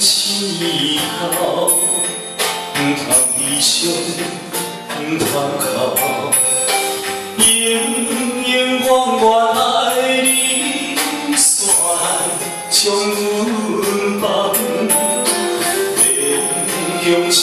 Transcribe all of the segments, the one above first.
亲依靠梧桐树梧靠嘤嘤呱呱爱你所将阮放宁愿受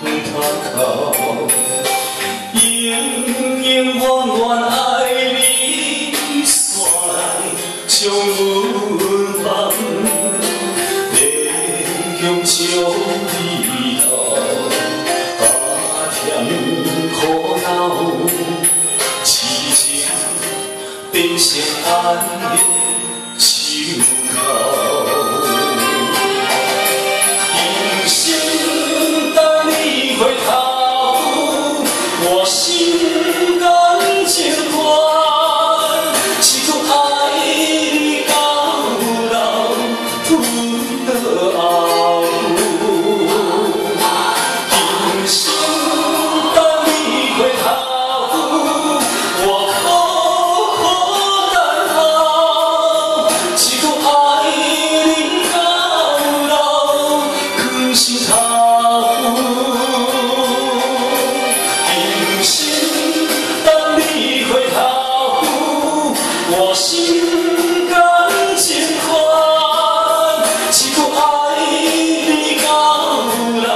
不能哭，永永远爱你山内，将阮放坚强笑低头。啊，添苦恼，痴情变成爱心口。心甘情愿爱你到老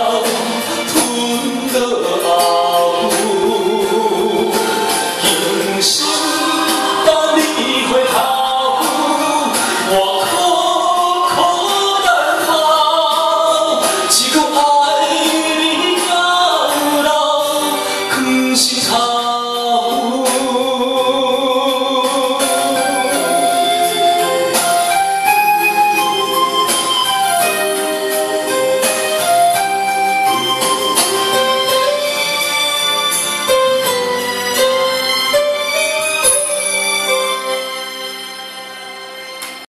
吞了阿布用心把你归他我苦苦等候一句爱你到老心